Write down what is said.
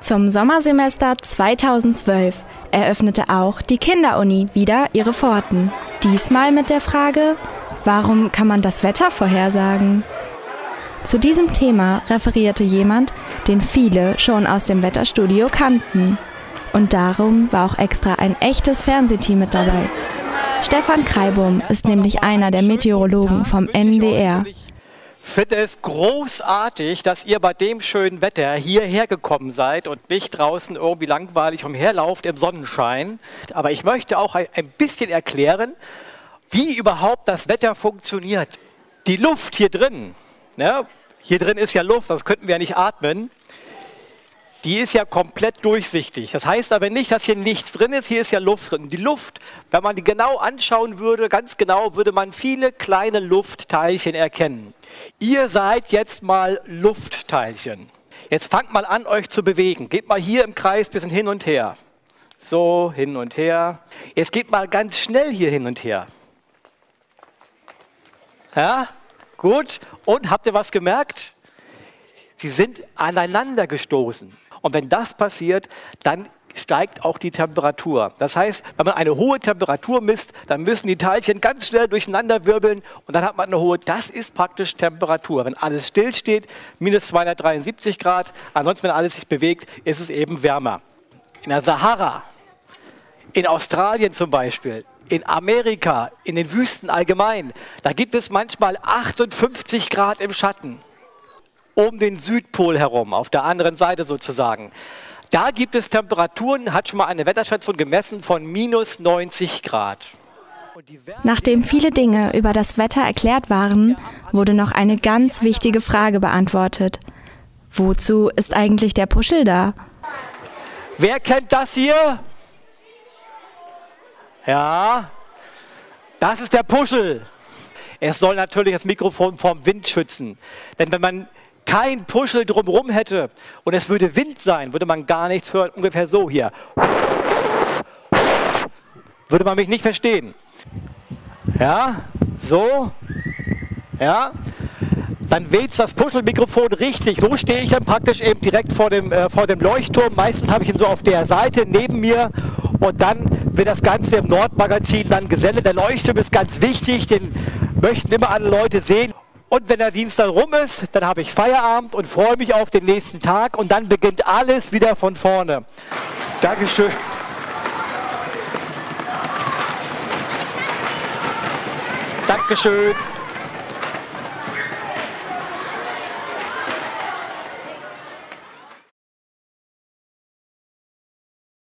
Zum Sommersemester 2012 eröffnete auch die Kinderuni wieder ihre Pforten. Diesmal mit der Frage, warum kann man das Wetter vorhersagen? Zu diesem Thema referierte jemand, den viele schon aus dem Wetterstudio kannten. Und darum war auch extra ein echtes Fernsehteam mit dabei. Stefan Kreibum ist nämlich einer der Meteorologen vom NDR finde es großartig, dass ihr bei dem schönen Wetter hierher gekommen seid und nicht draußen irgendwie langweilig umherlauft im Sonnenschein. Aber ich möchte auch ein bisschen erklären, wie überhaupt das Wetter funktioniert. Die Luft hier drin, ne, hier drin ist ja Luft, sonst könnten wir ja nicht atmen die ist ja komplett durchsichtig. Das heißt aber nicht, dass hier nichts drin ist, hier ist ja Luft drin. Die Luft, wenn man die genau anschauen würde, ganz genau, würde man viele kleine Luftteilchen erkennen. Ihr seid jetzt mal Luftteilchen. Jetzt fangt mal an, euch zu bewegen. Geht mal hier im Kreis ein bisschen hin und her. So, hin und her. Jetzt geht mal ganz schnell hier hin und her. Ja, gut. Und habt ihr was gemerkt? Sie sind aneinander gestoßen. Und wenn das passiert, dann steigt auch die Temperatur. Das heißt, wenn man eine hohe Temperatur misst, dann müssen die Teilchen ganz schnell durcheinander wirbeln und dann hat man eine hohe, das ist praktisch Temperatur. Wenn alles stillsteht, minus 273 Grad, ansonsten wenn alles sich bewegt, ist es eben wärmer. In der Sahara, in Australien zum Beispiel, in Amerika, in den Wüsten allgemein, da gibt es manchmal 58 Grad im Schatten um den Südpol herum, auf der anderen Seite sozusagen. Da gibt es Temperaturen, hat schon mal eine Wetterschätzung gemessen von minus 90 Grad. Nachdem viele Dinge über das Wetter erklärt waren, wurde noch eine ganz wichtige Frage beantwortet. Wozu ist eigentlich der Puschel da? Wer kennt das hier? Ja, das ist der Puschel. Es soll natürlich das Mikrofon vom Wind schützen. Denn wenn man kein Puschel drumherum hätte und es würde Wind sein, würde man gar nichts hören. Ungefähr so hier. Würde man mich nicht verstehen. Ja, so. Ja. Dann wählt das Puschelmikrofon richtig. So stehe ich dann praktisch eben direkt vor dem, äh, vor dem Leuchtturm. Meistens habe ich ihn so auf der Seite neben mir. Und dann wird das Ganze im Nordmagazin dann gesendet. Der Leuchtturm ist ganz wichtig, den möchten immer alle Leute sehen. Und wenn der Dienst dann rum ist, dann habe ich Feierabend und freue mich auf den nächsten Tag und dann beginnt alles wieder von vorne. Dankeschön. Dankeschön.